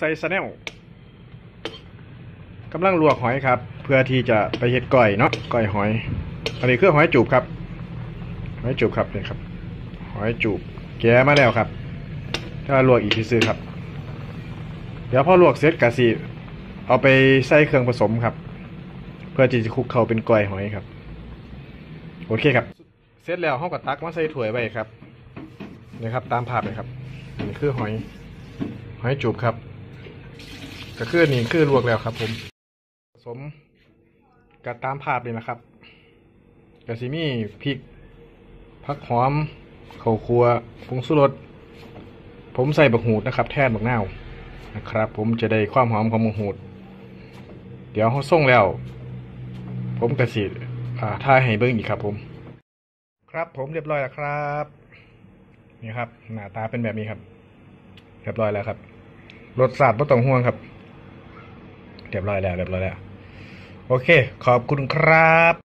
ใส่สแนลกำลังลวกหอยครับ เพื่อที่จะไปเห็ดก้อยเนาะก้อยหอย อันนี้คือหอยจูบครับ หอยจูบครับนี่ครับ หอยจูบ แกะมาแล้วครับถ้าลวกอีกทีซื้อครับ เดี๋ยวพอลวกเสร็จกะสิเอาไปใส่เครื่องผสมครับ เพื่อที่จะคลุกเข้าเป็นก้อยหอยครับ โอเคครับ เสร็จแล้วห้องก็ตักมาใส่ถ้วยไว้ครับนี่ครับ ตามภาพเลยครับนี่คือหอย หอยจูบครับ ก็คือนี่คือลวกแล้วครับ ผมผสมกับตามภาพเลยนะครับกะซิมีพริกผักหอมข้าวคั่วผงสุรสผมใส่บักหูดนะครับ แทนบักนาวนะครับ ผมจะได้ความหอมของบักหูด เดี๋ยวเขาส่งแล้ว ผมกระสิอ่าท่าให้เบิ้งอีกครับ ผม ครับผมเรียบร้อยแล้วครับนี่ครับ หน้าตาเป็นแบบนี้ครับ เรียบร้อยแล้วครับรสชาติไม่ต้องห่วงครับ เรียบร้อยแล้วเรียบร้อยแล้ว โอเค ขอบคุณครับ